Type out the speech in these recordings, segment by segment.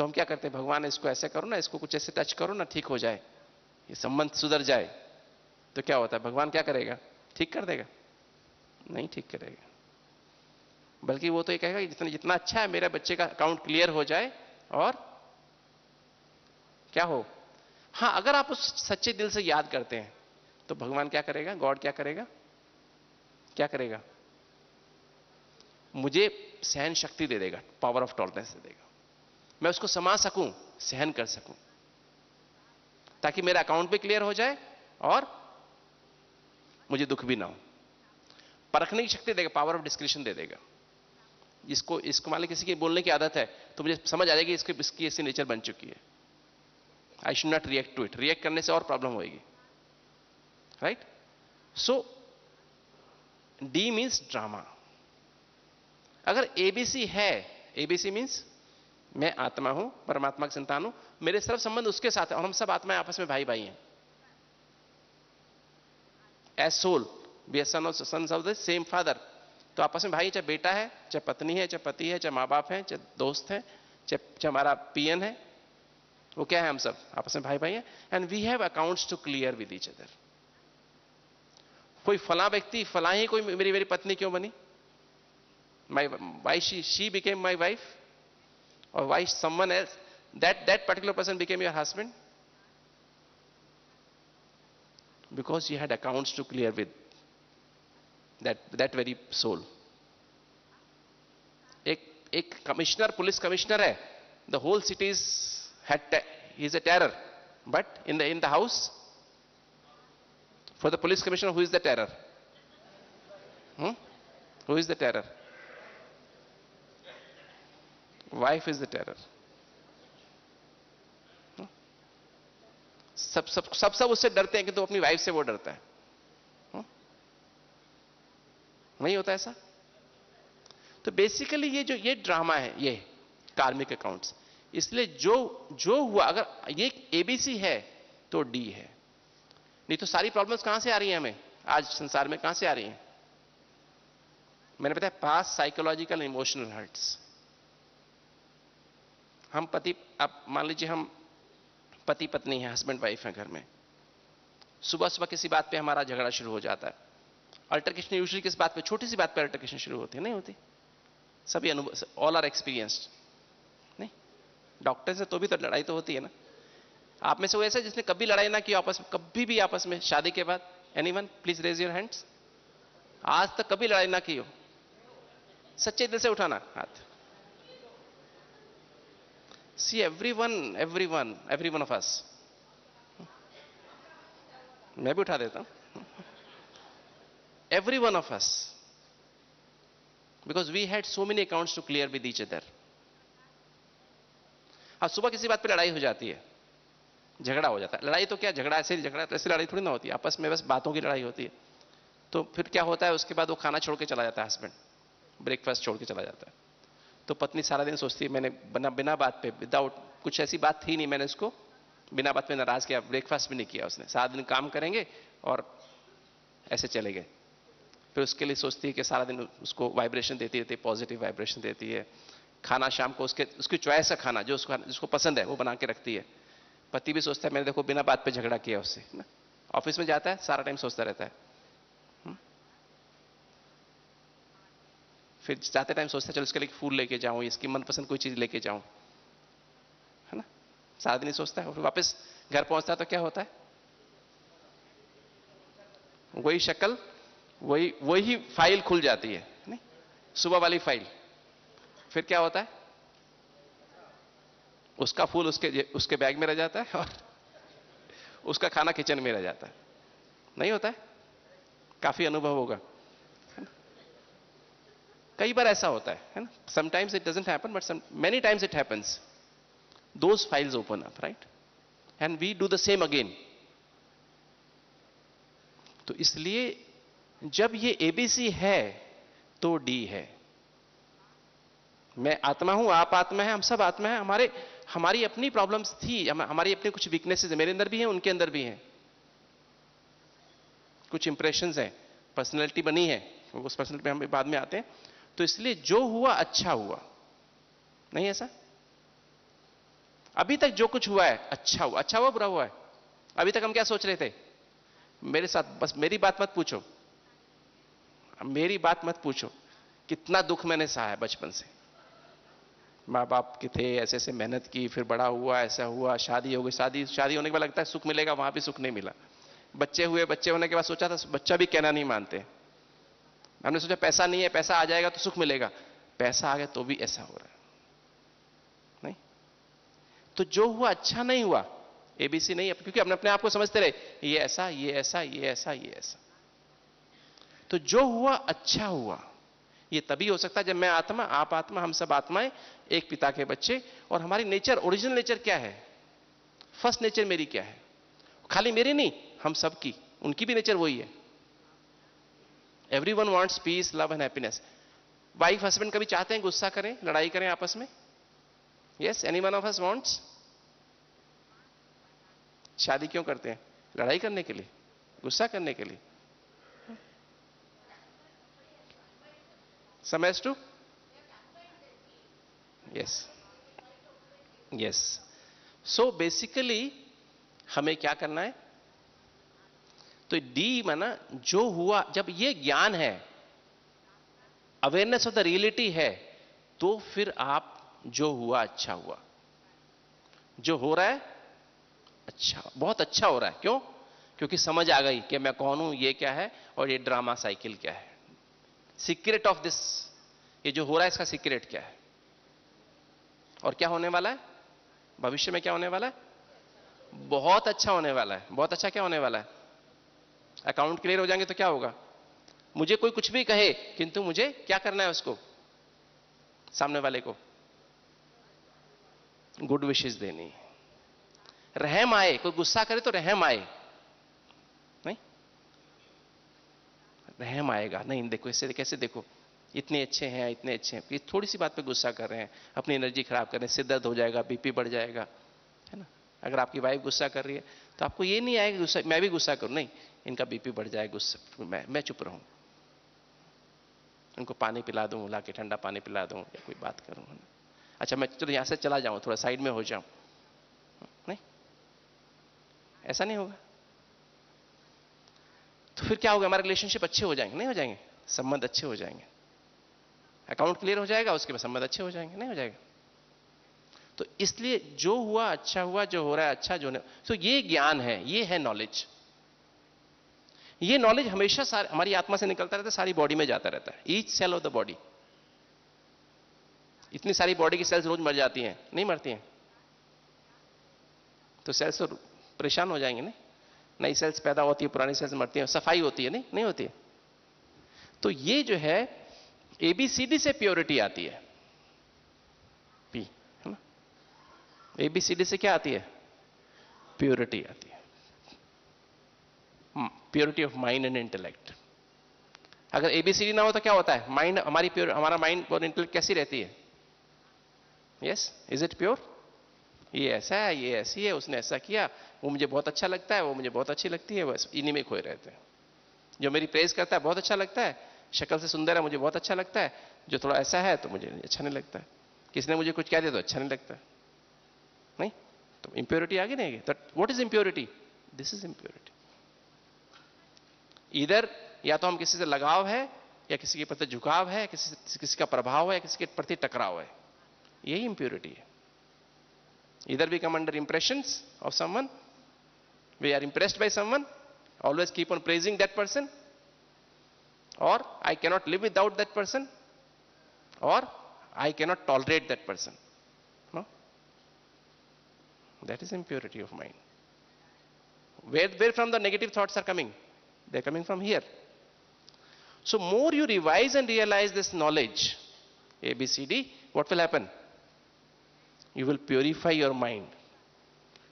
तो हम क्या करते हैं? भगवान, इसको ऐसे करो ना, इसको कुछ ऐसे टच करो ना, ठीक हो जाए। ये संबंध सुधर जाए। तो क्या होता है? भगवान क्या करेगा? ठीक कर देगा? नहीं ठीक करेगा। बल्कि वो तो ये कहेगा जितना जितना अच्छा है, मेरे बच्चे का अकाउंट क्लियर हो जाए और क्या हो? हाँ, अगर आप उस सच्चे दिल से याद करते हैं तो भगवान क्या करेगा? गॉड क्या करेगा? क्या करेगा? मुझे सहन शक्ति दे देगा पावर ऑफ़ टॉलरेंस दे देगा। मैं उसको समा सकूँ, सहन कर सकूँ, ताकि मेरा अकाउंट भी क्लियर हो जाए और मुझे दुख भी ना हो। परखने की शक्ति देगा पावर ऑफ़ डिस्क्रिप्शन दे देगा। इसको इसको मान किसी की बोलने की आदत है तो मुझे समझ आ जाएगी इसकी इसकी ऐसी नेचर बन चुकी है। I should not react to it react करने से और प्रॉब्लम होगी right so D means drama अगर एबीसी है एबीसी मीन्स मैं आत्मा हूँ, परमात्मा की संतान हूँ, मेरे सर्व संबंध उसके साथ है और हम सब आत्माएँ आपस में भाई भाई हैं as soul be son of of the same father तो आपस में भाई चाहे बेटा है, चाहे पत्नी है, चाहे पति है, चाहे माँ बाप है, चाहे दोस्त है, चाहे हमारा पीएन है, वो क्या है हम सब? आपस में भाई भाई हैं। And we have accounts to clear with each other कोई फला व्यक्ति, फला ही कोई मेरी मेरी पत्नी क्यों बनी? My why she she became my wife or why someone else, that, that particular person became your husband? Because you had accounts to clear with that, that very soul. एक एक कमिश्नर पुलिस कमिश्नर है the whole city's head is a terror but in the in the house for the police commissioner who is the terror hmm? Wife is the terror सब सब सब सब उससे डरते हैं कि तो अपनी वाइफ से वो डरता है। हुँ? नहीं होता ऐसा? तो बेसिकली ये जो, ये ड्रामा है, ये कार्मिक अकाउंट्स इसलिए जो जो हुआ, अगर ये एबीसी है तो डी है। नहीं तो सारी प्रॉब्लम्स कहाँ से आ रही हैं हमें? आज संसार में कहाँ से आ रही हैं? मैंने बताया पास साइकोलॉजिकल इमोशनल हर्ट्स हम पति, आप मान लीजिए हम पति पत्नी हैं हस्बैंड वाइफ हैं घर में। सुबह सुबह किसी बात पे हमारा झगड़ा शुरू हो जाता है। अल्टरकेशन यूजली किस बात पे? छोटी सी बात पे अल्टरकेशन शुरू होती है, नहीं होती? सभी अनुभव ऑल आर एक्सपीरियंस्ड नहीं? डॉक्टर से तो भी तो लड़ाई तो होती है ना। आप में से वो ऐसा जिसने कभी लड़ाई ना की, आपस में, कभी भी आपस में, शादी के बाद। Any please raise your hands आज तक कभी लड़ाई ना की हो। सच्चे दिल से उठाना हाथ। See, everyone, everyone, every one of us. मैं भी उठा देता हूँ। Every one of us because we had so many accounts to clear with each other हाँ सुबह किसी बात पे लड़ाई हो जाती है। झगड़ा हो जाता है। लड़ाई तो क्या झगड़ा ऐसे ही झगड़ा तो ऐसी लड़ाई थोड़ी ना होती है। आपस में बस बातों की लड़ाई होती है। तो फिर क्या होता है उसके बाद वो खाना छोड़ के चला जाता है हस्बैंड ब्रेकफास्ट छोड़ के चला जाता है। तो पत्नी सारा दिन सोचती है, मैंने बिना बिना बात पे विदाउट कुछ ऐसी बात थी नहीं मैंने उसको बिना बात पे नाराज़ किया ब्रेकफास्ट भी नहीं किया उसने। सारा दिन काम करेंगे और ऐसे चले गए। फिर उसके लिए सोचती है कि सारा दिन उसको वाइब्रेशन देती रहती है पॉजिटिव वाइब्रेशन देती है। खाना शाम को उसके, उसकी चॉइस है खाना, जो उसको, जिसको पसंद है, वो बना के रखती है। पति भी सोचता है, मैंने देखो बिना बात पे झगड़ा किया उससे ना? ऑफ़िस में जाता है, सारा टाइम सोचता रहता है। फिर जाते टाइम सोचता, चलो इसके लिए फूल लेके जाऊँ, इसकी मनपसंद कोई चीज़ लेके जाऊँ। है ना? सारा दिन सोचता है फिर वापस घर पहुँचता है तो क्या होता है? वही शक्ल, वही वही फ़ाइल खुल जाती है, नहीं? सुबह वाली फ़ाइल फिर क्या होता है? उसका फूल उसके उसके बैग में रह जाता है, और उसका खाना किचन में रह जाता है। नहीं होता है? काफ़ी अनुभव होगा। कई बार ऐसा होता है है ना? Sometimes it doesn't happen but many times it happens those files open up right and we do the same again तो इसलिए जब ये एबीसी है तो डी है। मैं आत्मा हूँ, आप आत्मा है, हम सब आत्मा है। हमारे, हमारी अपनी प्रॉब्लम्स थी हमारी अपनी कुछ वीकनेसेस मेरे अंदर भी हैं, उनके अंदर भी हैं। कुछ इंप्रेशंस हैं। पर्सनैलिटी बनी है। उस पर्सनैलिटी पे हम बाद में आते हैं। तो इसलिए जो हुआ अच्छा हुआ। नहीं ऐसा? अभी तक जो कुछ हुआ है अच्छा हुआ। अच्छा हुआ, बुरा हुआ है। अभी तक हम क्या सोच रहे थे? मेरे साथ बस मेरी बात मत पूछो। मेरी बात मत पूछो। कितना दुख मैंने सहा है बचपन से। माँ बाप के थे ऐसे ऐसे मेहनत की, फिर बड़ा हुआ, ऐसा हुआ, शादी हो गई, शादी शादी होने के बाद लगता है सुख मिलेगा, वहाँ भी सुख नहीं मिला। बच्चे हुए, बच्चे होने के बाद सोचा था, बच्चा भी कहना नहीं मानते। हमने सोचा पैसा नहीं है, पैसा आ जाएगा तो सुख मिलेगा। पैसा आ गया तो भी ऐसा हो रहा है। नहीं? तो जो हुआ अच्छा नहीं हुआ एबीसी नहीं है, क्योंकि अपने अपने आप को समझते रहे, ये ऐसा ये ऐसा ये ऐसा ये ऐसा। तो जो हुआ अच्छा हुआ। ये तभी हो सकता है जब मैं आत्मा, आप आत्मा, हम सब आत्माएँ, एक पिता के बच्चे, और हमारी नेचर, ओरिजिनल नेचर क्या है? फ़र्स्ट नेचर मेरी क्या है? खाली मेरी नहीं, हम सबकी उनकी भी नेचर वही है। Every one wants peace love and happiness wife husband कभी चाहते हैं गुस्सा करें, लड़ाई करें आपस में? Yes any one of us wants शादी क्यों करते हैं? लड़ाई करने के लिए, गुस्सा करने के लिए। समझ टू यस यस सो बेसिकली हमें क्या करना है? तो डी माना जो हुआ, जब ये ज्ञान है अवेयरनेस ऑफ़ द रियलिटी है तो फिर आप जो हुआ अच्छा हुआ। जो हो रहा है अच्छा बहुत अच्छा हो रहा है। क्यों? क्योंकि समझ आ गई कि मैं कौन हूँ, ये क्या है, और ये ड्रामा साइकिल क्या है। सीक्रेट ऑफ़ दिस ये जो हो रहा है, इसका सीक्रेट क्या है? और क्या होने वाला है? भविष्य में क्या होने वाला है? बहुत अच्छा होने वाला है। बहुत अच्छा क्या होने वाला है? अकाउंट क्लियर हो जाएँगे तो क्या होगा? मुझे कोई कुछ भी कहे, किंतु मुझे क्या करना है उसको? सामने वाले को। गुड विशेष देनी। रहम आए, कोई गुस्सा करे तो रहम आए। नहीं? रहम आएगा। नहीं, देखो इससे कैसे देखो? इतने अच्छे हैं, इतने अच्छे हैं। थोड़ी सी बात पे गुस्सा कर रहे हैं। अपनी एनर्जी खराब कर रहे हैं सिर दर्द हो जाएगा, बीपी बढ़ जाएगा। है ना? अगर आपकी वाइफ गुस्सा कर रही है तो आपको ये नहीं आएगा गुस्सा मैं भी गुस्सा करूँ। नहीं इनका बीपी बढ़ जाए गुस्सा मैं मैं चुप रहूँ। उनको पानी पिला दूँ ला के ठंडा पानी पिला दूँ, या कोई बात करूँ अच्छा मैं चलो यहाँ से चला जाऊँ, थोड़ा साइड में हो जाऊँ। नहीं? ऐसा नहीं होगा। तो फिर क्या होगा? हमारे रिलेशनशिप अच्छे हो जाएँगे? नहीं हो जाएँगे। संबंध अच्छे हो जाएँगे। अकाउंट क्लियर हो जाएगा, उसके बाद संबंध अच्छे हो जाएँगे। नहीं हो जाएगा। तो इसलिए जो हुआ अच्छा हुआ, जो हो रहा है अच्छा जो नहीं तो ये ज्ञान है, ये है नॉलेज ये नॉलेज हमेशा हमारी आत्मा से निकलता रहता है, सारी बॉडी में जाता रहता है। Each cell of the body इतनी सारी बॉडी की सेल्स रोज मर जाती हैं, नहीं मरती हैं। तो सेल्स तो परेशान हो जाएँगे ना नई सेल्स पैदा होती है, पुरानी सेल्स मरती हैं, सफ़ाई होती है, नहीं? नहीं होती है। तो ये जो है एबीसीडी से प्योरिटी आती है। पी है ना? एबीसीडी से क्या आती है? प्योरिटी आती है। Purity of mind and intellect अगर एबीसीडी ना हो तो क्या होता है? माइंड हमारी प्योर हमारा माइंड और इंटेलेक्ट कैसी रहती है? यस इज़ इट प्योर ये ऐसा है, ये ऐसी है, उसने ऐसा किया। वो मुझे बहुत अच्छा लगता है, वो मुझे बहुत अच्छी लगती है, बस इन्हीं में खोए रहते हैं। जो मेरी प्रेज करता है, बहुत अच्छा लगता है। शक्ल से सुंदर है, मुझे बहुत अच्छा लगता है। जो थोड़ा ऐसा है तो मुझे अच्छा नहीं लगता। किसी ने मुझे कुछ कह दिया तो अच्छा नहीं लगता। नहीं? तो इंप्योरिटी आगे नहीं नहीं तो what is impurity this is impurity इधर या तो हम किसी से लगाव है, या किसी के प्रति झुकाव है, किसी किसी का प्रभाव है किसी के प्रति टकराव है। यही इंप्योरिटी है। इधर भी come under impression of someone we are impressed by someone always keep on praising that person और I cannot live without that person और I cannot tolerate that person that is impurity of mind where where from the negative thoughts are coming They're coming from here. So more you revise and realize this knowledge, A, B, C, D, what will happen? You will purify your mind.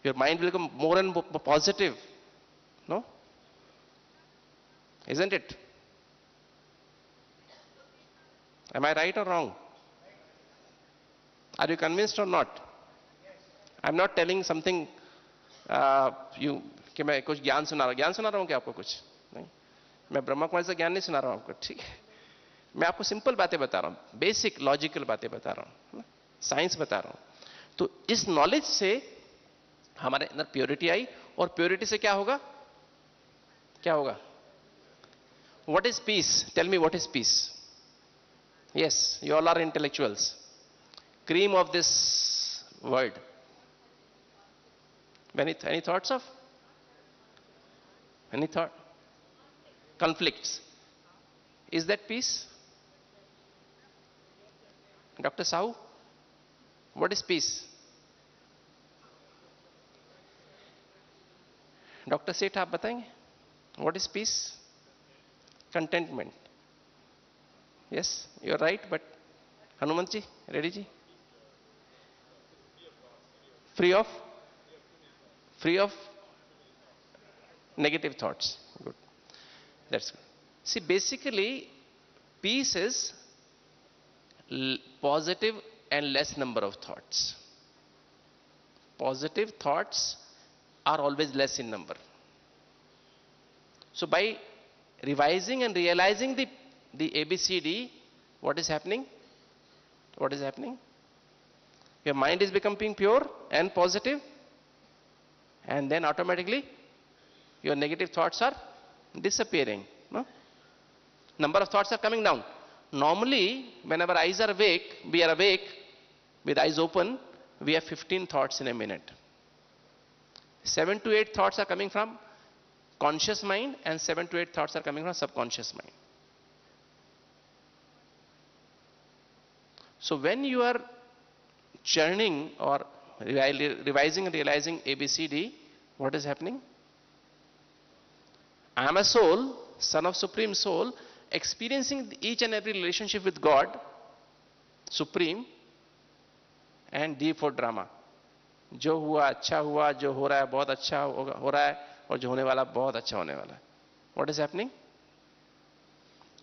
Your mind will become more and more positive. No? Isn't it? Am I right or wrong? Are you convinced or not? I'm not telling something uh, you कि मैं कुछ ज्ञान सुना रहा हूं ज्ञान सुना रहा हूं क्या आपको कुछ नहीं मैं ब्रह्मा कुमारी से ज्ञान नहीं सुना रहा हूँ आपको ठीक है? मैं आपको सिंपल बातें बता रहा हूँ बेसिक लॉजिकल बातें बता रहा हूँ साइंस बता रहा हूँ। तो इस नॉलेज से हमारे अंदर प्योरिटी आई और प्योरिटी से क्या होगा? क्या होगा? What is peace? Tell me what is peace? Yes you all are intellectuals. Cream of this world. Any, any of? Any thought? conflicts is that peace dr sahu what is peace doctor Seth आप बताएंगे what is peace contentment yes you are right but Hanumant ji Reddy ji free of free of negative thoughts good that's see basically peace is positive and less number of thoughts positive thoughts are always less in number so by revising and realizing the, the ABCD, what is happening? What is happening? Your mind is becoming pure and positive, and then automatically your negative thoughts are disappearing. No? Number of thoughts are coming down. Normally, whenever eyes are awake, we are awake with eyes open, we have 15 thoughts in a minute. 7 to 8 thoughts are coming from conscious mind and 7 to 8 thoughts are coming from subconscious mind. So when you are churning or revising and realizing ABCD, what is happening? I am a soul, son of supreme soul, experiencing each and every relationship with God, supreme, and D for drama. जो हुआ अच्छा हुआ जो हो रहा है बहुत अच्छा हो रहा है और जो होने वाला बहुत अच्छा होने वाला है what is happening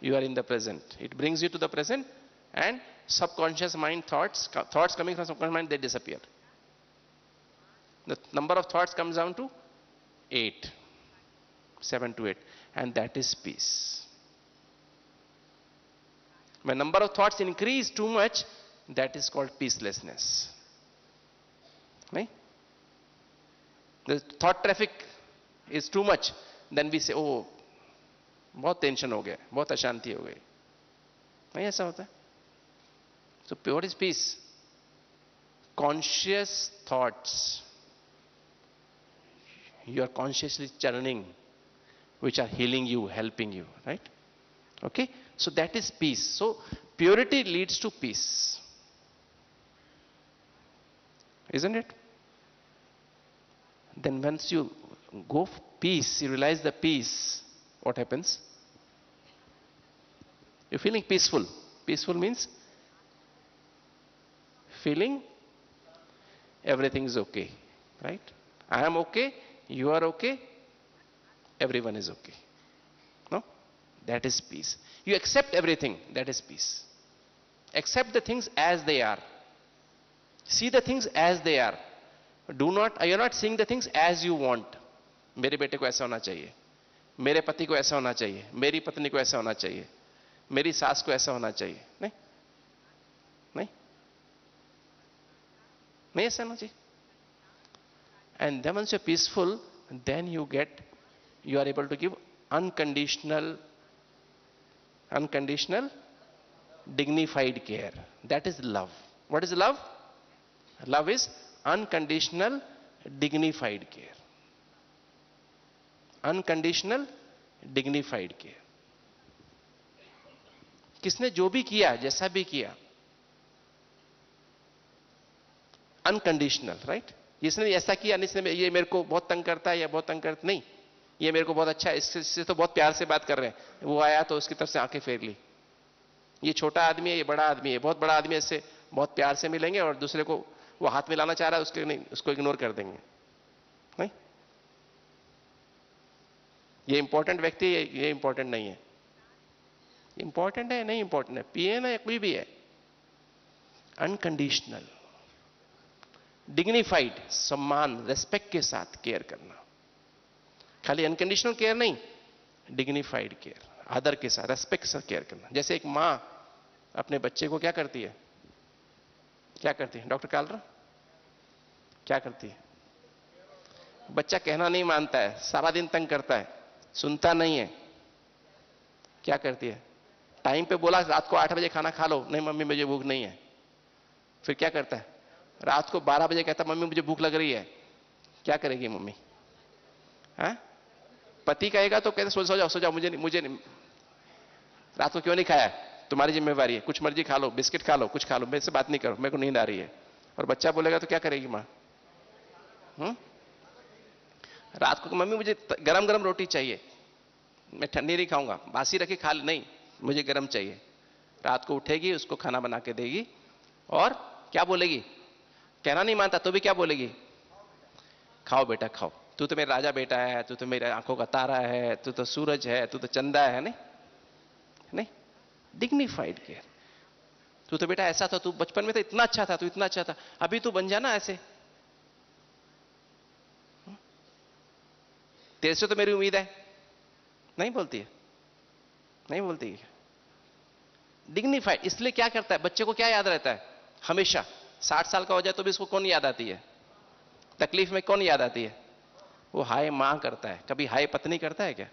you are in the present it brings you to the present and subconscious mind thoughts thoughts coming from subconscious mind they disappear the number of thoughts comes down to 8 7 to 8 and that is peace when number of thoughts increase too much that is called peacelessness right the thought traffic is too much then we say oh बहुत tension हो गया बहुत अशांति हो गई नहीं ऐसा होता so pure is peace conscious thoughts you are consciously churning which are healing you helping you right? Okay? So that is peace. So purity leads to peace. Isn't it? Then once you go peace you realize the peace what happens? You're feeling peaceful. Peaceful means feeling everything is okay right? I am okay you are okay everyone is okay no that is peace you accept everything that is peace accept the things as they are see the things as they are do not you're not seeing the things as you want मेरे बेटे को ऐसा होना चाहिए मेरे पति को ऐसा होना चाहिए मेरी पत्नी को ऐसा होना चाहिए मेरी सास को ऐसा होना चाहिए नहीं नहीं नहीं ऐसा होना चाहिए and then once you're peaceful then you get you are able to give unconditional unconditional dignified care that is love what is love love is unconditional dignified care unconditional dignified care किसने जो भी किया जैसा भी किया unconditional right जिसने ऐसा किया इसने ये मेरे को बहुत तंग करता है या बहुत तंग करता नहीं ये मेरे को बहुत अच्छा है, इससे तो बहुत प्यार से बात कर रहे हैं। वो आया तो उसकी तरफ़ से आँखें फेर ली। ये छोटा आदमी है, ये बड़ा आदमी है, बहुत बड़ा आदमी है, इससे बहुत प्यार से मिलेंगे और दूसरे को वो हाथ में लाना चाह रहा है, उसके नहीं, उसको इग्नोर कर देंगे। नहीं? ये इंपॉर्टेंट व्यक्ति है ये इंपॉर्टेंट नहीं है। इंपॉर्टेंट है, नहीं इंपॉर्टेंट है। पीएन है, कोई भी है। अनकंडीशनल डिग्निफाइड सम्मान रेस्पेक्ट के साथ केयर करना। खाली अनकंडीशनल केयर नहीं डिग्निफाइड केयर आदर के साथ रेस्पेक्ट साथ केयर करना। जैसे एक माँ अपने बच्चे को क्या करती है? क्या करती है? डॉक्टर कालरा, क्या करती है? बच्चा कहना नहीं मानता है, सारा दिन तंग करता है, सुनता नहीं है। क्या करती है? टाइम पे बोला, रात को आठ बजे खाना खा लो, नहीं, मम्मी, मुझे भूख नहीं है। फिर क्या करता है? रात को बारह बजे कहता, मम्मी, मुझे भूख लग रही है। क्या करेगी मम्मी? है हाँ? पति कहेगा तो कहते सो जाओ सो जाओ, मुझे नहीं मुझे नहीं। रात को क्यों नहीं खाया? तुम्हारी जिम्मेवारी है, कुछ मर्ज़ी खा लो, बिस्किट खा लो, कुछ खा लो, मेरे से बात नहीं करो, मेरे को नींद आ रही है। और बच्चा बोलेगा तो क्या करेगी माँ? हम्म? रात को मम्मी, मुझे गरम गरम रोटी चाहिए। मैं ठंडी नहीं खाऊँगा, बासी रखी खा, नहीं, मुझे गरम चाहिए। रात को उठेगी, उसको खाना बना के देगी। और क्या बोलेगी? कहना नहीं मानता तो भी क्या बोलेगी? खाओ बेटा, खाओ। तू तो मेरा राजा बेटा है, तू तो मेरे आँखों का तारा है, तू तो सूरज है, तू तो चंदा है, नहीं? नहीं? डिग्निफाइड केयर तू तो बेटा ऐसा था, तू बचपन में तो इतना अच्छा था, तू इतना अच्छा था। अभी तू बन जाना ऐसे। तेरे से तो मेरी उम्मीद है। नहीं बोलती है। नहीं बोलती है। डिग्निफाइड इसलिए क्या करता है? बच्चे को क्या याद रहता है? हमेशा। साठ साल का हो जाए तो भी इसको कौन याद आती है? तकलीफ़ में कौन याद आती है? वो हाय माँ करता है। कभी हाय पत्नी करता है क्या?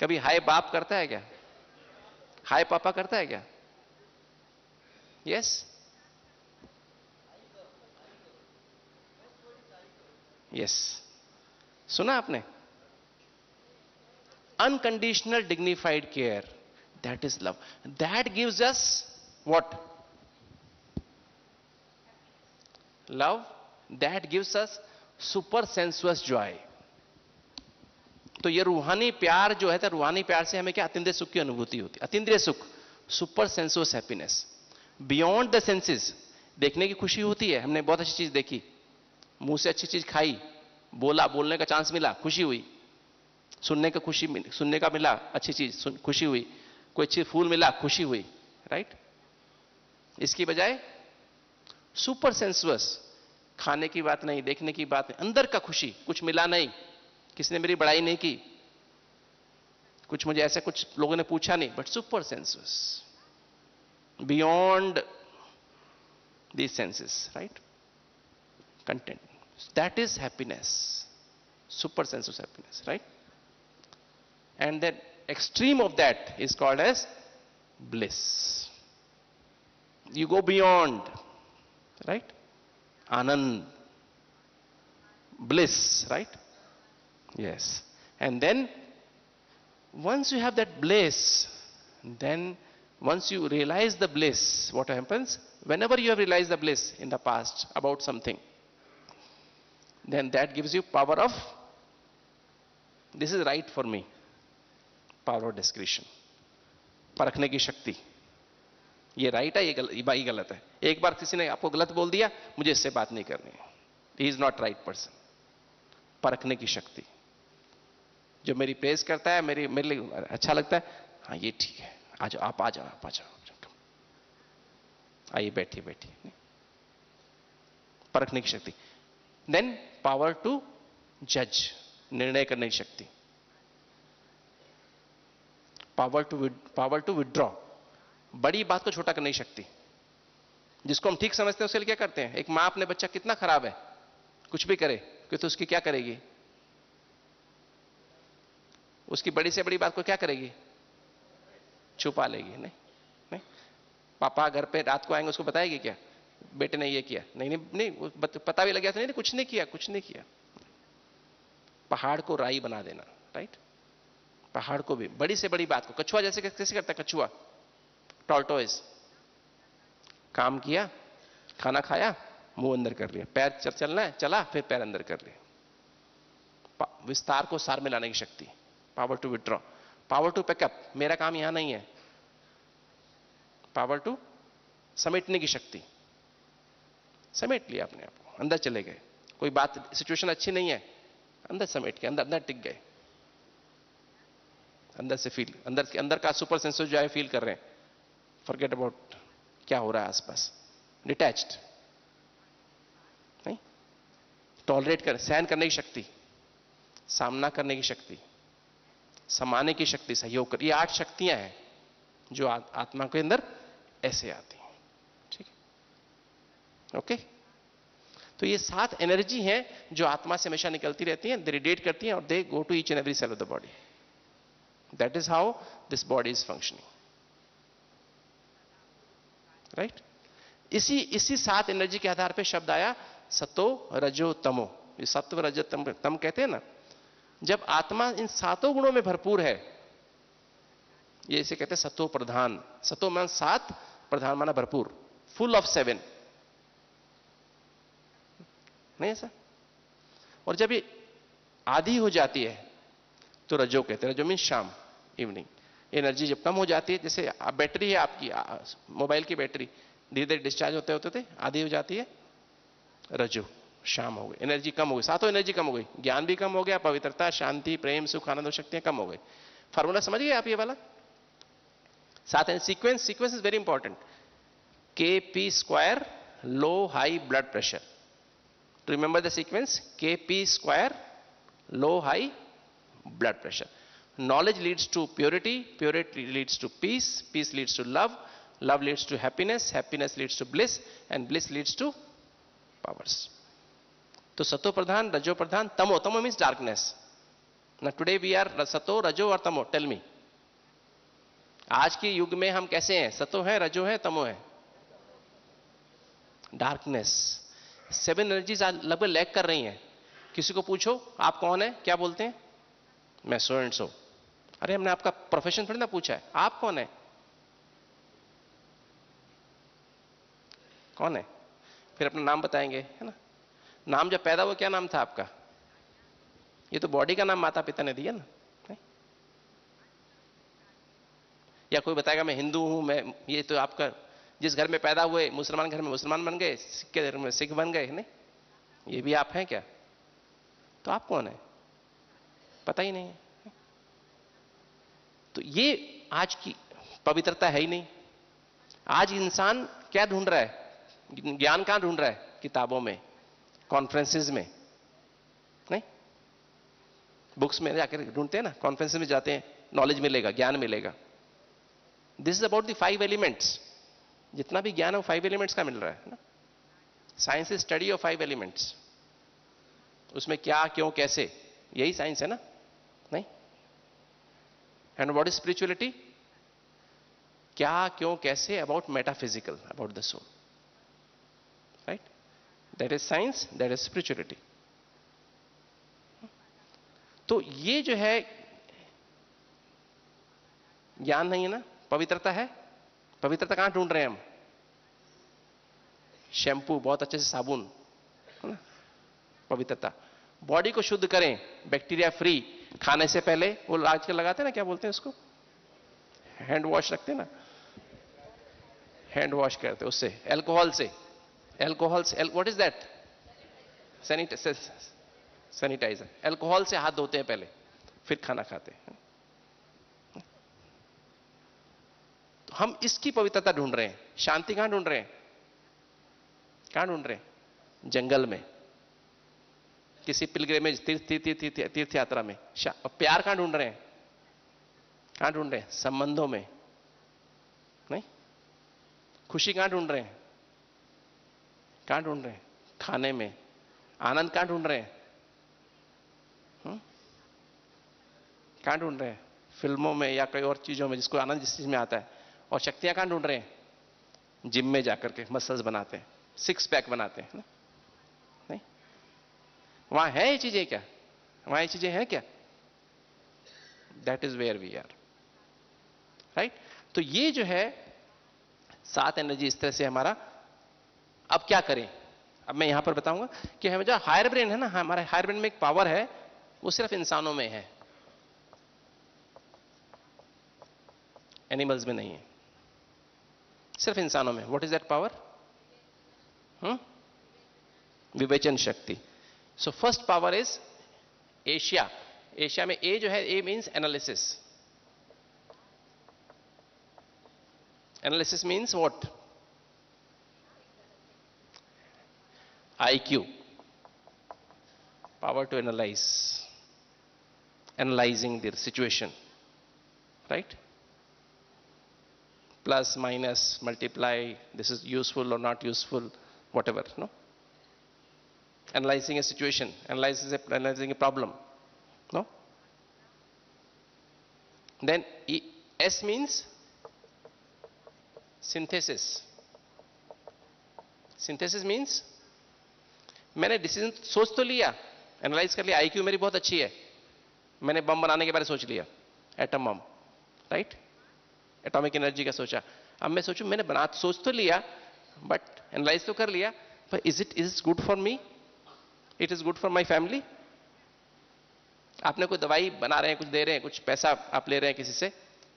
कभी हाय बाप करता है क्या? हाय पापा करता है क्या? यस यस सुना आपने? Unconditional dignified care that is love that gives us what love that gives us super sensuous joy. तो ये रूहानी प्यार जो है तो रूहानी प्यार से हमें क्या अतिद्रिय सुख की अनुभूति होती है। अतिद्रिय सुख, super sensuous happiness. Beyond the senses देखने की खुशी होती है। हमने बहुत अच्छी चीज़ देखी। मुँह से अच्छी चीज़ खाई, बोला, बोलने का चांस मिला, खुशी हुई। सुनने का खुशी सुनने का मिला, अच्छी चीज़ खुशी हुई। कोई अच्छी फूल मिला, खुशी हुई, राइट? इसकी बजाय, सुपर सेंसुअस खाने की बात नहीं, देखने की बात नहीं, अंदर का खुशी, कुछ मिला नहीं, किसने मेरी बड़ाई नहीं की? कुछ मुझे ऐसे कुछ लोगों ने पूछा नहीं but super senses beyond the senses right content that is happiness super senses happiness right and that extreme of that is called as bliss you go beyond right Anand, bliss, right? Yes. And then once you have that bliss, then once you realize the bliss, what happens? Whenever you have realized the bliss in the past about something, then that gives you power of this is right for me. Power of discretion. Parakne ki shakti. ये right है, ये गलत ये गलत है। एक बार किसी ने आपको गलत बोल दिया, मुझे इससे बात नहीं करनी। He is not right person परखने की शक्ति। जो मेरी प्रेस करता है, मेरी, मेरे लिए अच्छा लगता है हाँ ये ठीक है। आ जाओ, आप आ जाओ, आप आ जाओ आइए, बैठिए बैठिए। परखने की शक्ति। देन पावर टू जज निर्णय करने की शक्ति। Power to power to withdraw बड़ी बात को छोटा कर नहीं सकती। जिसको हम ठीक समझते हैं उसके लिए क्या करते हैं? एक माँ अपने बच्चा कितना खराब है कुछ भी करे कि तो उसकी क्या करेगी? उसकी बड़ी से बड़ी बात को क्या करेगी? छुपा लेगी नहीं नहीं। पापा घर पे रात को आएँगे उसको बताएगी क्या? बेटे ने ये किया। नहीं नहीं नहीं पता भी लग गया तो नहीं, नहीं कुछ नहीं किया कुछ नहीं किया। पहाड़ को राई बना देना राइट पहाड़ को भी बड़ी से बड़ी बात को कछुआ जैसे कैसे करता है कछुआ? टॉल्टोइज काम किया, खाना खाया, मुँह अंदर कर लिया। पैर चल, चलना है, चला, फिर पैर अंदर कर लिया। विस्तार को सार में लाने की शक्ति। Power to withdraw power to pack up मेरा काम यहाँ नहीं है। पावर टू समेटने की शक्ति। समेट लिया अपने आप को। अंदर चले गए। कोई बात सिचुएशन अच्छी नहीं है। अंदर समेट के, अंदर अंदर टिक गए। अंदर से फील अंदर अंदर का सुपर सेंसर जो है फील कर रहे हैं। फॉरगेट अबाउट क्या हो रहा है आसपास। डिटैच्ड नहीं? टॉलरेट कर सहन करने की शक्ति। सामना करने की शक्ति। समाने की शक्ति सहयोग कर। ये आठ शक्तियाँ हैं जो आ, आत्मा के अंदर ऐसे आती हैं। ठीक है? ओके तो ये सात एनर्जी हैं जो आत्मा से हमेशा निकलती रहती हैं दे रिडेट करती हैं और they go to each and every cell of the body that is how this body is functioning right? इसी इसी सात एनर्जी के आधार पे शब्द आया सतो रजो तमो। ये सत्व रज तम, तम कहते हैं ना? जब आत्मा इन सातों गुणों में भरपूर है ये इसे कहते हैं सतो प्रधान। सतो मान सात प्रधान माना भरपूर। फुल ऑफ़ सेवन नहीं ऐसा? और जब ये आधी हो जाती है तो रजो कहते हैं। रजो मीन शाम इवनिंग एनर्जी जब कम हो जाती है, जैसे बैटरी है आपकी मोबाइल की बैटरी धीरे धीरे डिस्चार्ज होते होते थे, आधी हो जाती है, रजू, शाम हो गई, एनर्जी कम हो गई, सातों एनर्जी कम हो गई, ज्ञान भी कम हो गया, पवित्रता, शांति, प्रेम, सुख, आनंद शक्तियाँ कम हो गई। फार्मूला समझ गए आप ये वाला? साथ and sequence sequence is very important K P square low high blood pressure to remember the sequence K P square low high blood pressure. Knowledge leads to purity purity leads to peace peace leads to love love leads to happiness happiness leads to bliss and bliss leads to powers तो सतो प्रधान रजो प्रधान तमो तमो means darkness ना today we are सतो रजो और तमो टेल मी आज के युग में हम कैसे हैं सतो है रजो है तमो है डार्कनेस सेवन एनर्जीज लगभग लैक कर रही हैं किसी को पूछो आप कौन है क्या बोलते हैं मैं सो एंड सो अरे हमने आपका प्रोफेशन थोड़ी ना पूछा है। आप कौन है? कौन है? फिर अपना नाम बताएँगे, है ना? नाम जब पैदा हुआ, क्या नाम था आपका? ये तो बॉडी का नाम माता पिता ने दिया ना या कोई बताएगा, मैं हिंदू हूँ, मैं, ये तो आपका, जिस घर में पैदा हुए, मुसलमान घर में मुसलमान बन गए, सिख के घर में सिख बन गए, नहीं? ये भी आप हैं क्या? तो आप कौन है? पता ही नहीं है। तो ये आज की पवित्रता है ही नहीं। आज इंसान क्या ढूंढ रहा है? ज्ञान कहाँ ढूंढ रहा है? किताबों में कॉन्फ्रेंसेस में। नहीं? बुक्स में जाकर ढूंढते हैं ना कॉन्फ्रेंसेस में जाते हैं नॉलेज मिलेगा, ज्ञान मिलेगा। This is about the five elements जितना भी ज्ञान है फाइव एलिमेंट्स का मिल रहा है ना? Science is study of five elements उसमें क्या, क्यों, कैसे? यही साइंस है ना? एंड वॉट इज़ स्पिरिचुअलिटी क्या, क्यों, कैसे about metaphysical about the soul right that is science that is spirituality तो ये जो है, ज्ञान नहीं है ना? पवित्रता है? पवित्रता कहाँ ढूंढ रहे हैं हम? शैम्पू, बहुत अच्छे से साबुन, है ना? पवित्रता। बॉडी को शुद्ध करें बैक्टीरिया फ्री खाने से पहले वो आजकल लगाते ना, क्या बोलते हैं उसको हैंड वॉश रखते ना? हैंड वॉश करते उससे एल्कोहल से। एल्कोहल से what is that sanitiser alcohol से हाथ धोते हैं पहले, फिर खाना खाते हैं। तो हम इसकी पवित्रता ढूंढ रहे हैं। शांति कहाँ ढूंढ रहे हैं? कहाँ ढूंढ रहे हैं? जंगल में। किसी पिलग्रेमेज तीर्थ तीर्थ तीर्थ यात्रा में प्यार कहाँ ढूंढ रहे हैं? कहाँ ढूंढ रहे हैं? संबंधों में। नहीं? खुशी कहाँ ढूंढ रहे हैं? कहाँ ढूंढ रहे हैं? खाने में। आनंद कहाँ ढूंढ रहे हैं? कहाँ ढूंढ रहे हैं? फ़िल्मों में या कई और चीज़ों में जिसको आनंद जिस चीज़ में आता है। और शक्तियाँ कहाँ ढूंढ रहे हैं? जिम में जाकर के मसल्स बनाते हैं। सिक्स पैक बनाते हैं नहीं वहाँ है ये चीज़ें क्या? वहाँ ये चीज़ें हैं क्या? That is where we are right तो ये जो है, सात एनर्जी इस तरह से हमारा, अब क्या करें? अब मैं यहाँ पर बताऊँगा कि हमें जो हायर ब्रेन है ना, हमारे हायर ब्रेन में एक पावर है, वो सिर्फ़ इंसानों में है। एनिमल्स में नहीं है। सिर्फ़ इंसानों में व्हाट इज़ दैट पावर विवेचन शक्ति। So first power is Asia Asia में ए जो है A means analysis analysis means what IQ, power to analyze, analyzing the situation, right? Plus, minus, multiply, this is useful or not useful, whatever, no? Analyzing a situation, analyzing a, analyzing a problem. No? Then e, S means synthesis. Synthesis means मैंने decision सोच तो लिया analyse कर लिया IQ मेरी बहुत अच्छी है मैंने बम बनाने के बारे में सोच लिया atom bomb right atomic energy का सोचा अब मैं सोचूं मैंने बना सोच तो लिया बट एनालाइज तो कर लिया पर is it is good for me it is good for my family आपने कोई दवाई बना रहे हैं, कुछ दे रहे हैं, कुछ पैसा आप ले रहे हैं किसी से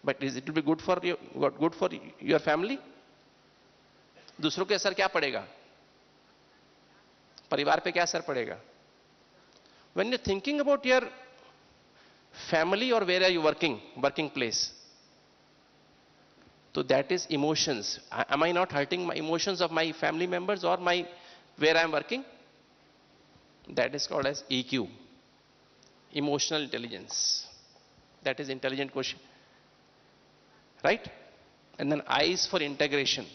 but is it be good for good for your family दूसरों के असर क्या पड़ेगा? परिवार पे क्या असर पड़ेगा? When you thinking about your family और where are you working working place तो that is emotions am I not hurting my emotions of my family members और my where I am working that is called as EQ, emotional intelligence. That is intelligent quotient. Right? And then I is for integration.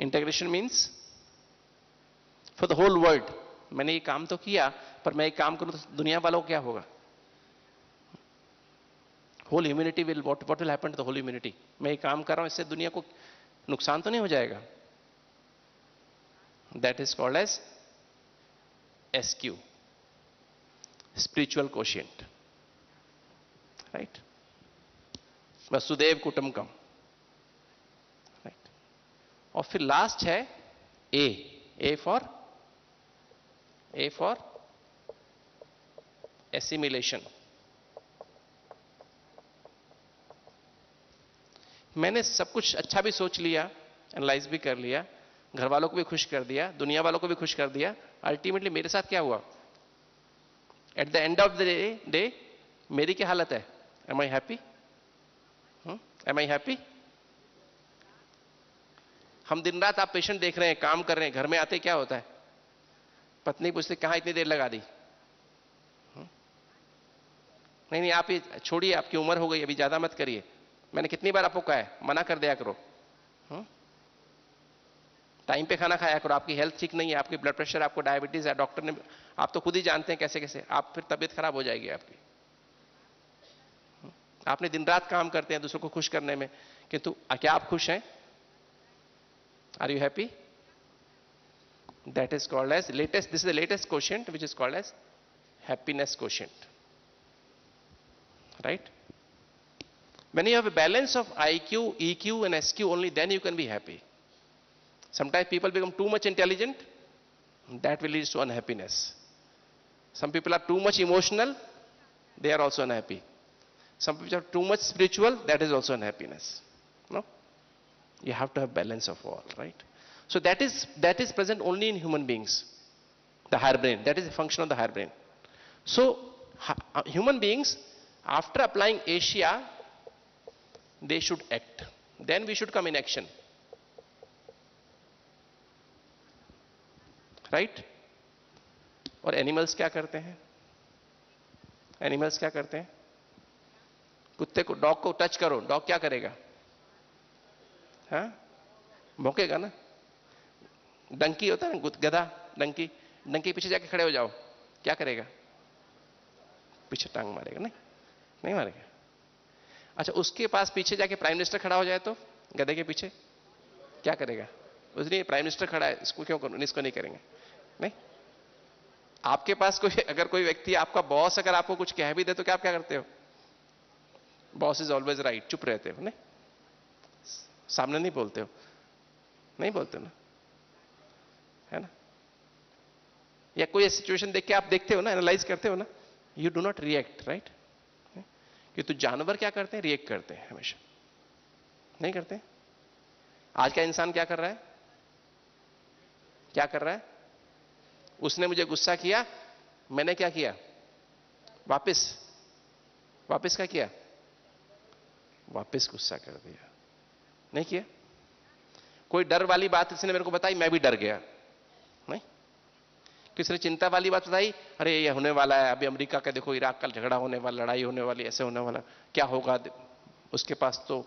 Integration means for the whole world मैंने ये काम तो किया पर मैं ये काम करूँ तो दुनिया वालों क्या होगा whole immunity will what what will happen to the whole humanity मैं ये काम कर रहा हूँ, इससे दुनिया को नुकसान तो नहीं हो जाएगा? That is called as S Q spiritual quotient right Vasudev कुटुंबकम राइट और फिर लास्ट है A A for A for assimilation मैंने सब कुछ अच्छा भी सोच लिया एनालाइज भी कर लिया घर वालों को भी खुश कर दिया, दुनिया वालों को भी खुश कर दिया अल्टीमेटली मेरे साथ क्या हुआ? At the end of the day मेरी क्या हालत है? Am I happy am I happy हम दिन रात आप पेशेंट देख रहे हैं, काम कर रहे हैं, घर में आते क्या होता है? पत्नी पूछते, कहाँ इतनी देर लगा दी? हम्म? नहीं नहीं, आप ये छोड़िए, आपकी उम्र हो गई, अभी ज़्यादा मत करिए। मैंने कितनी बार आपको कहा है, मना कर दिया करो। टाइम पे खाना खाया करो, आपकी हेल्थ ठीक नहीं है, आपकी ब्लड प्रेशर आपको डायबिटीज़ है डॉक्टर ने, आप तो खुद ही जानते हैं कैसे कैसे, आप फिर तबीयत खराब हो जाएगी आपकी। आपने दिन रात काम करते हैं दूसरों को खुश करने में, किंतु क्या आप खुश हैं? Are you happy that is called as latest this is the latest question which is called as happiness question right When you have a balance of IQ, EQ and SQ, only then you can be happy. Sometimes people become too much intelligent, that will lead to unhappiness. Some people are too much emotional, they are also unhappy. Some people are too much spiritual, that is also unhappiness. No? You have to have balance of all, right? So that is, that is present only in human beings. The higher brain, that is a function of the higher brain. So, uh, human beings, after applying Asia, they should act. Then we should come in action. Right? और animals क्या करते हैं? Animals क्या करते हैं? कुत्ते को dog को टच करो। डॉग क्या करेगा? हाँ? भोंकेगा ना? डंकी होता है गधा, डंकी। डंकी पीछे जाके खड़े हो जाओ। क्या करेगा? पीछे टांग मारेगा, नहीं? नहीं मारेगा। अच्छा उसके पास पीछे जाके प्राइम मिनिस्टर खड़ा हो जाए तो? गधे के पीछे? क्या करेगा? उसने प्राइम मिनिस्टर खड़ा है, इसको क्यों करूँ? इसको नहीं करेंगे। नहीं? आपके पास कोई, अगर कोई व्यक्ति, आपका बॉस अगर आपको कुछ कह भी दे तो क्या आप क्या करते हो? बॉस इज़ ऑलवेज राइट चुप रहते हो, नहीं? सामने नहीं बोलते हो? नहीं बोलते हो ना? है ना? या कोई सिचुएशन देख के आप देखते हो ना एनालाइज करते हो ना? You do not react right कि तो जानवर क्या करते हैं? रिएक्ट करते हैं हमेशा। नहीं करते? आज का इंसान क्या कर रहा है? क्या कर रहा है? उसने मुझे गुस्सा किया, मैंने क्या किया? वापस। वापस क्या किया? वापस गुस्सा कर दिया। नहीं किया? कोई डर वाली बात इसने मेरे को बताई, मैं भी डर गया। किसी ने चिंता वाली बात बताई? अरे, ये होने वाला है, अभी अमेरिका का देखो, इराक का झगड़ा होने वाला, लड़ाई होने वाली, ऐसे होने वाला। क्या होगा? उसके पास तो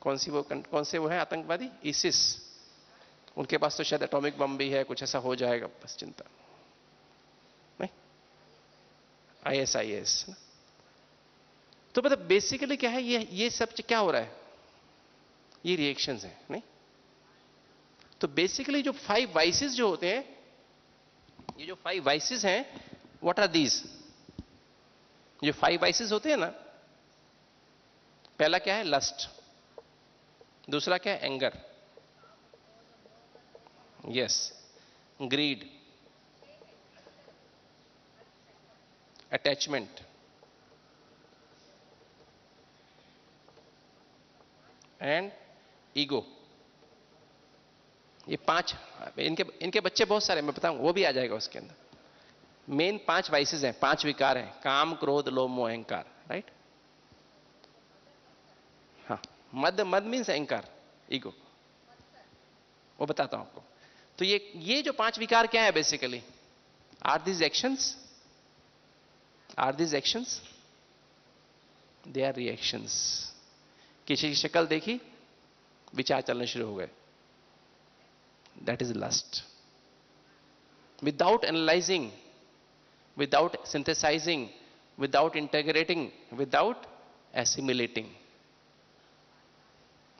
कौन सी वो कौन से वो है आतंकवादी? इसिस उनके पास तो शायद एटॉमिक बम भी है, कुछ ऐसा हो जाएगा, बस चिंता। नहीं? आई एस आई एस तो मतलब बेसिकली क्या है, ये ये सब क्या हो रहा है? ये रिएक्शंस हैं, नहीं? तो बेसिकली जो फाइव वाइसेस जो होते हैं ये जो फाइव वाइसेस हैं व्हाट आर दीज जो फाइव वाइसेस होते हैं ना, पहला क्या है? लस्ट दूसरा क्या है? Anger yes greed attachment and ego ये पाँच, इनके इनके बच्चे बहुत सारे मैं बताऊँ, वो भी आ जाएगा उसके अंदर। मेन पाँच वाइसेस हैं, पाँच विकार हैं, काम, क्रोध लोभ मोह अहंकार राइट हाँ मद मद मीन्स अहंकार ईगो वो बताता हूँ आपको। तो ये ये जो पाँच विकार क्या है basically are these actions are these actions they are reactions किसी की शक्ल देखी? विचार चलने शुरू हो गए। That is lust. Without analyzing, without synthesizing, without integrating, without assimilating.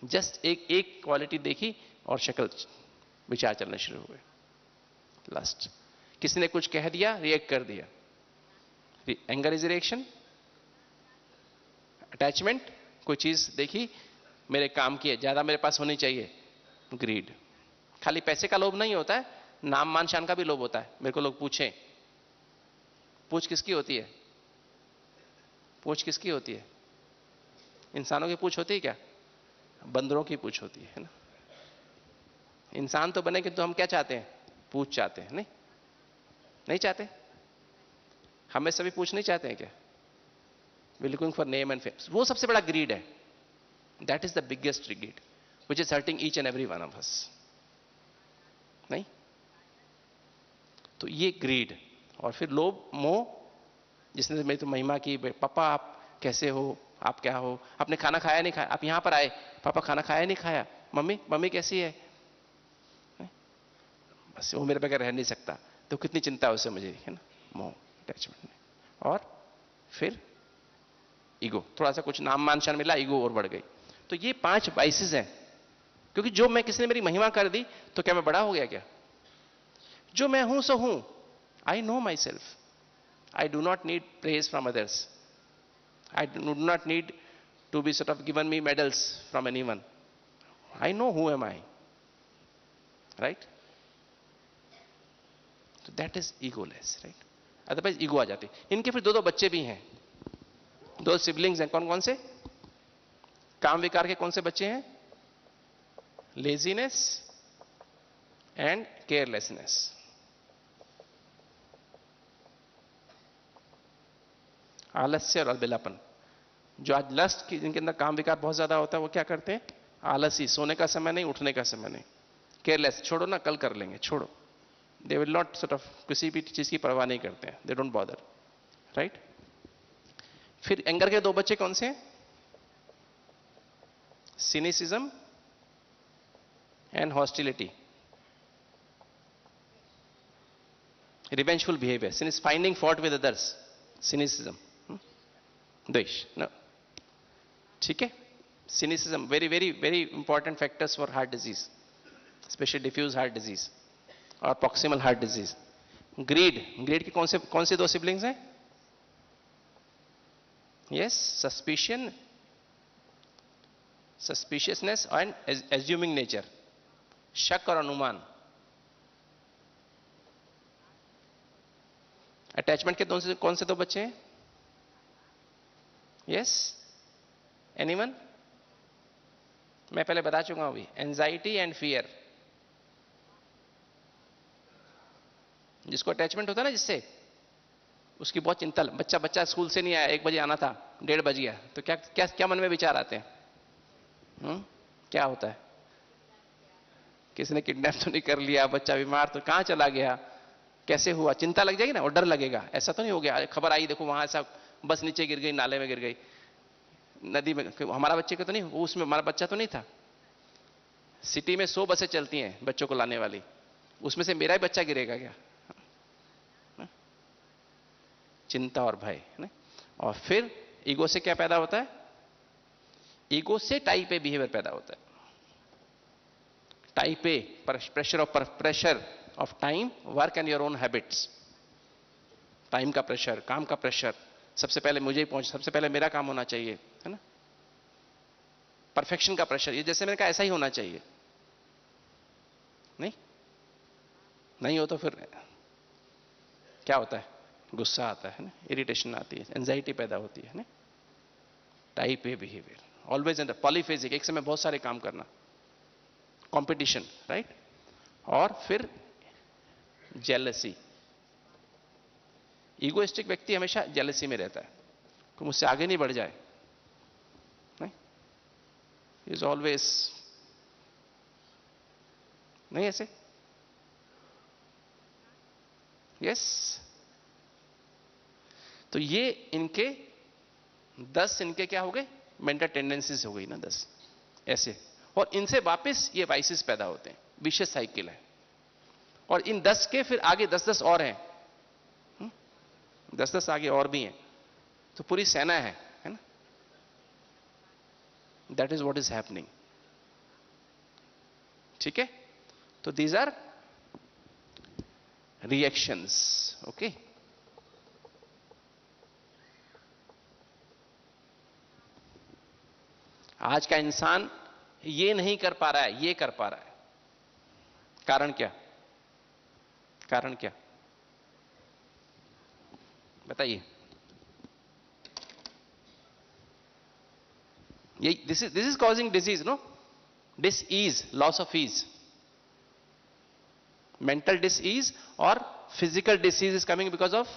Just एक एक क्वालिटी देखी और शक्ल विचार चलना शुरू हुए लास्ट किसी ने कुछ कह दिया रिएक्ट कर दिया एंगर इज़ रिएक्शन अटैचमेंट कोई चीज़ देखी मेरे काम की है ज़्यादा मेरे पास होनी चाहिए ग्रीड खाली पैसे का लोभ नहीं होता है, नाम मान शान का भी लोभ होता है। मेरे को लोग पूछें, पूछ किसकी होती है? पूछ किसकी होती है? इंसानों की पूछ होती है क्या? बंदरों की पूछ होती है ना? इंसान तो बने किंतु तो हम क्या चाहते हैं? पूछ चाहते हैं, नहीं? नहीं चाहते? हमें सभी पूछ नहीं चाहते हैं क्या? We looking for name and fame वो सबसे बड़ा ग्रीड है। That is the biggest greed which is hurting each and every one of us नहीं? तो ये ग्रीड और फिर लोभ, मोह, जिसने मेरी तो महिमा की पापा, आप कैसे हो? आप क्या हो? आपने खाना खाया नहीं खाया? आप यहाँ पर आए। पापा, खाना खाया नहीं खाया? मम्मी मम्मी कैसी है? बस वो मेरे बगैर रह नहीं सकता। तो कितनी चिंता है उसे मुझे, है ना? मोह अटैचमेंट में। और फिर ईगो। थोड़ा सा कुछ नाम मान शान मिला, ईगो और बढ़ गई। तो ये पाँच वाइसेस हैं। क्योंकि जो मैं किसी ने मेरी महिमा कर दी तो क्या मैं बड़ा हो गया क्या? जो मैं हूँ, सो हूँ। I know my self I do not need praise from others I do not need to be sort of given me medals from any one I know who am I right तो that is egoless right otherwise ego आ जाती। इनके फिर दो दो बच्चे भी हैं। दो सिबलिंग्स हैं। कौन कौन से? काम विकार के कौन से बच्चे हैं? Laziness and carelessness. आलस्य और अलबेलापन जो आज लस्ट की, जिनके अंदर काम विकार बहुत ज़्यादा होता है, वो क्या करते हैं? आलसी, सोने का समय नहीं, उठने का समय नहीं। केयरलेस छोड़ो ना, कल कर लेंगे, छोड़ो। They will not sort of किसी भी चीज़ की परवाह नहीं करते हैं। दे डोंट बॉदर राइट फिर एंगर के दो बच्चे कौन से हैं? Cynicism and hostility. Revengeful behavior. Sin is finding fault with others. Cynicism. Hmm? Dvesh. No. Okay? Cynicism. Very, very, very important factors for heart disease. Especially diffuse heart disease. Or proximal heart disease. Greed. Greed के कौन से कौन से दो siblings हैं? Yes, suspicion, suspiciousness and assuming nature. शक और अनुमान। अटैचमेंट के से कौन से दो बच्चे हैं? यस एनीवन मैं पहले बता चुका हूँ अभी। एंजाइटी एंड फियर जिसको अटैचमेंट होता है ना जिससे, उसकी बहुत चिंता बच्चा बच्चा स्कूल से नहीं आया, एक बजे आना था, डेढ़ बज गया। तो क्या क्या क्या मन में विचार आते हैं हुँ? हम्म? क्या होता है? किसी ने किडनैप तो नहीं कर लिया, बच्चा बीमार तो कहाँ चला गया? कैसे हुआ? चिंता लग जाएगी ना? और डर लगेगा। ऐसा तो नहीं हो गया। खबर आई, देखो वहाँ ऐसा बस नीचे गिर गई, नाले में गिर गई। नदी में हमारा बच्चे का तो नहीं उसमें, हमारा बच्चा तो नहीं था। सिटी में सौ बसें चलती हैं बच्चों को लाने वाली। उसमें से मेरा ही बच्चा गिरेगा क्या? चिंता और भय, है और फिर ईगो से क्या पैदा होता है? ईगो से टाइप ए बिहेवियर पैदा होता है। Type A pressure of pressure of time work and your own habits time का प्रेशर काम का प्रेशर सबसे पहले मुझे ही पहुँच, सबसे पहले मेरा काम होना चाहिए, है ना? परफेक्शन का प्रेशर ये जैसे मैंने कहा, ऐसा ही होना चाहिए। नहीं? नहीं हो तो फिर क्या होता है? गुस्सा आता है ना? इरिटेशन आती है एंजाइटी पैदा होती है ना? Type A behaviour always and polyphasic एक समय बहुत सारे काम करना। कंपटीशन राइट और फिर जेलसी ईगोइस्टिक व्यक्ति हमेशा जेलसी में रहता है। तो मुझसे आगे नहीं बढ़ जाए। इज़ ऑलवेज नहीं ऐसे? यस तो ये इनके, दस इनके क्या हो गए? मेंटल टेंडेंसीज हो गई ना दस। ऐसे। और इनसे वापस ये वाइसिस पैदा होते हैं। विशेष साइकिल है। और इन दस के फिर आगे दस दस और हैं। हम्म? दस दस आगे और भी हैं। तो पूरी सेना है है ना? That is what is happening ठीक है? तो दीज आर रिएक्शंस ओके आज का इंसान ये नहीं कर पा रहा है, ये कर पा रहा है। कारण क्या? कारण क्या? बताइए। ये this is this is causing disease no disease loss of ease mental disease और physical disease is coming because of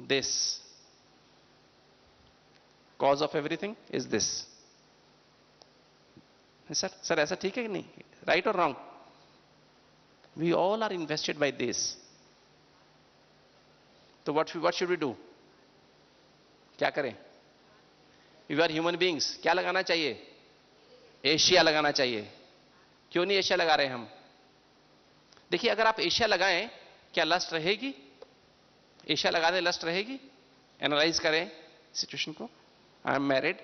this cause of everything is this sir sir ऐसा ठीक है कि नहीं? राइट और wrong we all are invested by this तो what what should we do क्या करें? यू आर ह्यूमन बींग्स क्या लगाना चाहिए? एशिया लगाना चाहिए. क्यों नहीं एशिया लगा रहे हम? देखिए, अगर आप एशिया लगाएँ, क्या लस्ट रहेगी? एशिया लगा दें लस्ट रहेगी? एनालाइज करें सिचुएशन को. I am married